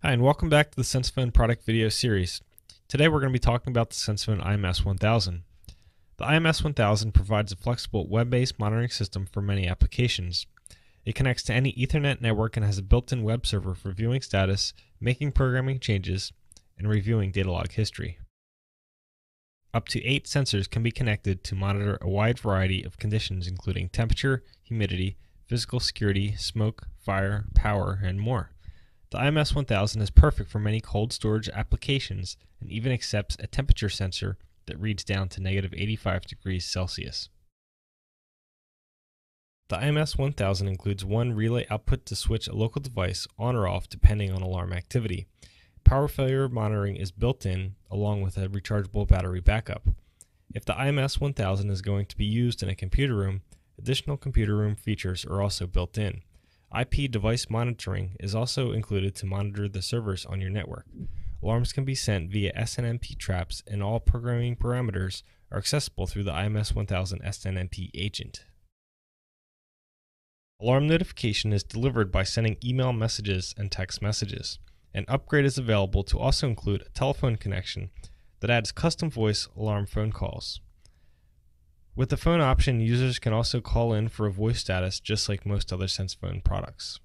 Hi, and welcome back to the Sensaphone product video series. Today we're going to be talking about the Sensaphone IMS 1000. The IMS 1000 provides a flexible web-based monitoring system for many applications. It connects to any Ethernet network and has a built-in web server for viewing status, making programming changes, and reviewing data log history. Up to eight sensors can be connected to monitor a wide variety of conditions including temperature, humidity, physical security, smoke, fire, power, and more. The IMS 1000 is perfect for many cold storage applications and even accepts a temperature sensor that reads down to negative 85 degrees Celsius. The IMS 1000 includes one relay output to switch a local device on or off depending on alarm activity. Power failure monitoring is built in along with a rechargeable battery backup. If the IMS 1000 is going to be used in a computer room, additional computer room features are also built in. IP device monitoring is also included to monitor the servers on your network. Alarms can be sent via SNMP traps, and all programming parameters are accessible through the IMS 1000 SNMP agent. Alarm notification is delivered by sending email messages and text messages. An upgrade is available to also include a telephone connection that adds custom voice alarm phone calls. With the phone option, users can also call in for a voice status just like most other Sensaphone products.